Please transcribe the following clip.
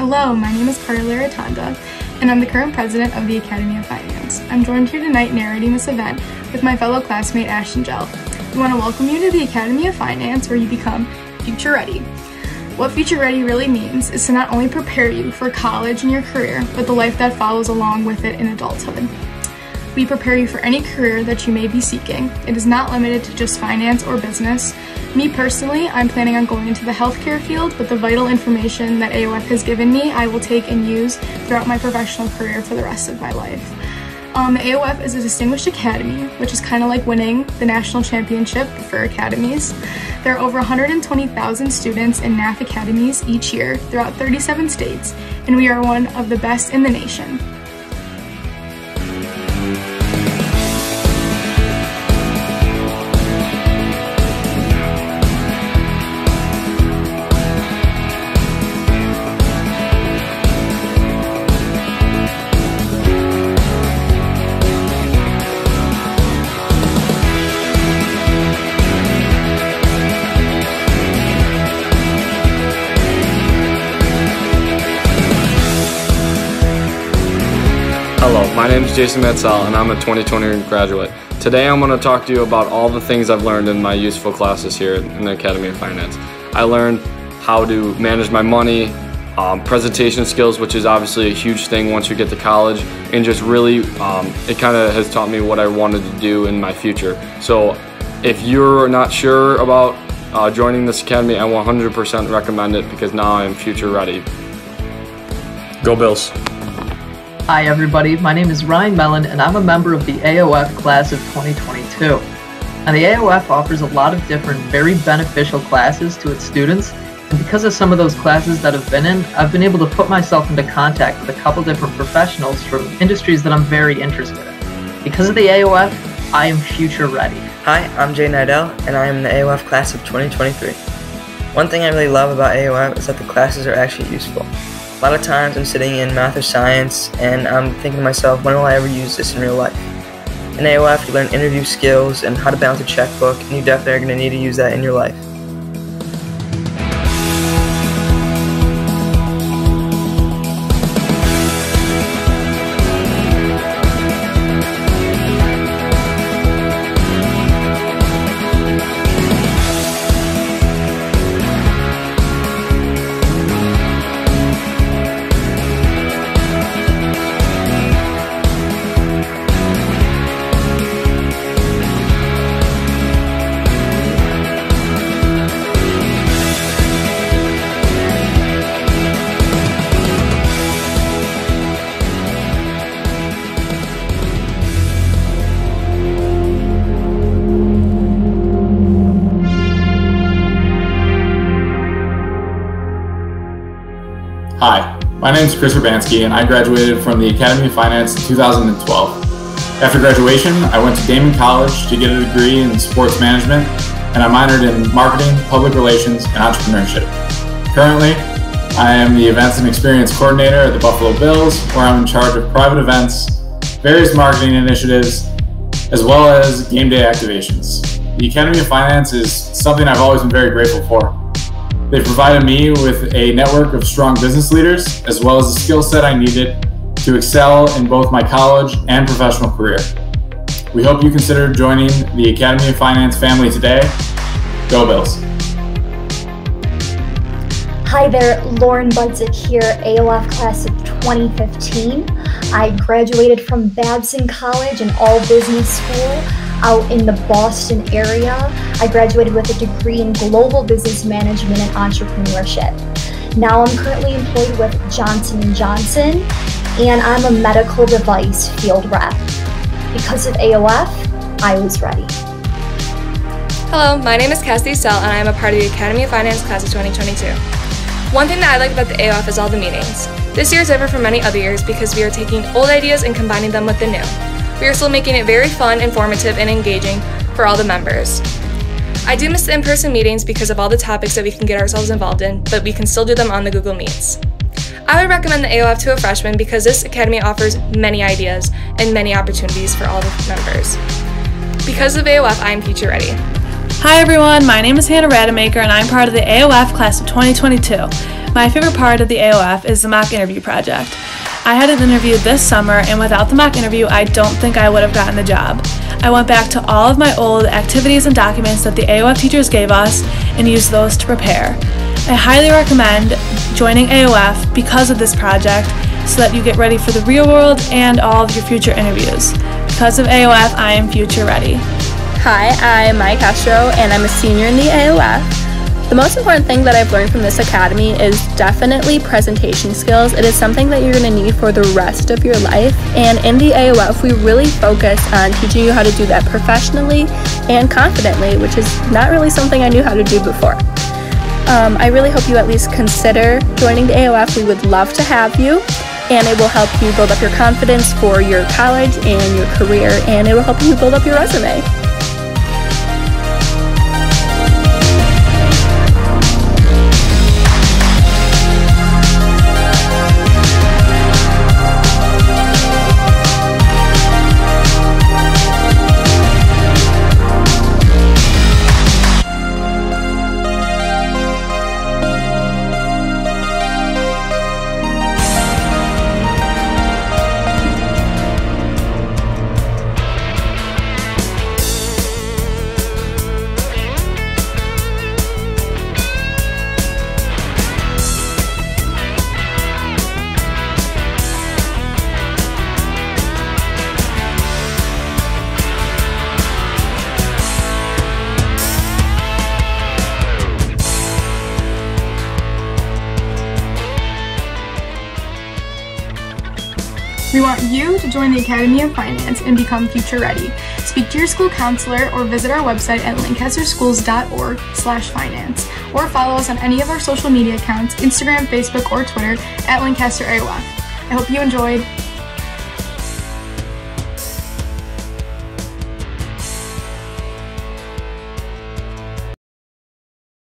Hello, my name is Carla Rotunda, and I'm the current president of the Academy of Finance. I'm joined here tonight narrating this event with my fellow classmate Ashton Gell. We want to welcome you to the Academy of Finance where you become future ready. What future ready really means is to not only prepare you for college and your career, but the life that follows along with it in adulthood. We prepare you for any career that you may be seeking. It is not limited to just finance or business. Me personally, I'm planning on going into the healthcare field, but the vital information that AOF has given me, I will take and use throughout my professional career for the rest of my life. Um, AOF is a distinguished academy, which is kind of like winning the national championship for academies. There are over 120,000 students in NAF academies each year throughout 37 states, and we are one of the best in the nation. My name is Jason Metzal and I'm a 2020 graduate. Today I'm going to talk to you about all the things I've learned in my useful classes here in the Academy of Finance. I learned how to manage my money, um, presentation skills, which is obviously a huge thing once you get to college, and just really, um, it kind of has taught me what I wanted to do in my future. So if you're not sure about uh, joining this academy, I 100% recommend it because now I am future ready. Go Bills! Hi everybody, my name is Ryan Mellon and I'm a member of the AOF class of 2022. And the AOF offers a lot of different very beneficial classes to its students and because of some of those classes that I've been in, I've been able to put myself into contact with a couple different professionals from industries that I'm very interested in. Because of the AOF, I am future ready. Hi, I'm Jay Nidell, and I am the AOF class of 2023. One thing I really love about AOF is that the classes are actually useful. A lot of times I'm sitting in math or science and I'm thinking to myself, when will I ever use this in real life? In AOF, you learn interview skills and how to balance a checkbook, and you definitely are going to need to use that in your life. Hi, my name is Chris Urbanski and I graduated from the Academy of Finance in 2012. After graduation, I went to Daemen College to get a degree in sports management and I minored in marketing, public relations, and entrepreneurship. Currently, I am the events and experience coordinator at the Buffalo Bills, where I'm in charge of private events, various marketing initiatives, as well as game day activations. The Academy of Finance is something I've always been very grateful for. They provided me with a network of strong business leaders, as well as the skill set I needed to excel in both my college and professional career. We hope you consider joining the Academy of Finance family today. Go Bills! Hi there, Lauren Budzik here, AOF class of 2015. I graduated from Babson College, an all business school out in the Boston area. I graduated with a degree in global business management and entrepreneurship. Now I'm currently employed with Johnson & Johnson and I'm a medical device field rep. Because of AOF, I was ready. Hello, my name is Cassidy Sell and I am a part of the Academy of Finance class of 2022. One thing that I like about the AOF is all the meetings. This year is different from many other years because we are taking old ideas and combining them with the new. We are still making it very fun, informative, and engaging for all the members. I do miss the in-person meetings because of all the topics that we can get ourselves involved in, but we can still do them on the Google Meets. I would recommend the AOF to a freshman because this academy offers many ideas and many opportunities for all the members. Because of AOF, I am future ready. Hi everyone, my name is Hannah Rademacher and I'm part of the AOF class of 2022. My favorite part of the AOF is the mock interview project. I had an interview this summer, and without the mock interview, I don't think I would have gotten the job. I went back to all of my old activities and documents that the AOF teachers gave us and used those to prepare. I highly recommend joining AOF because of this project so that you get ready for the real world and all of your future interviews. Because of AOF, I am future ready. Hi, I'm Maya Castro, and I'm a senior in the AOF. The most important thing that I've learned from this academy is definitely presentation skills. It is something that you're going to need for the rest of your life. And in the AOF, we really focus on teaching you how to do that professionally and confidently, which is not really something I knew how to do before. Um, I really hope you at least consider joining the AOF. We would love to have you and it will help you build up your confidence for your college and your career, and it will help you build up your resume. We want you to join the Academy of Finance and become future ready. Speak to your school counselor or visit our website at lancasterschools.org slash finance or follow us on any of our social media accounts, Instagram, Facebook, or Twitter at Lancaster AOF. I hope you enjoyed.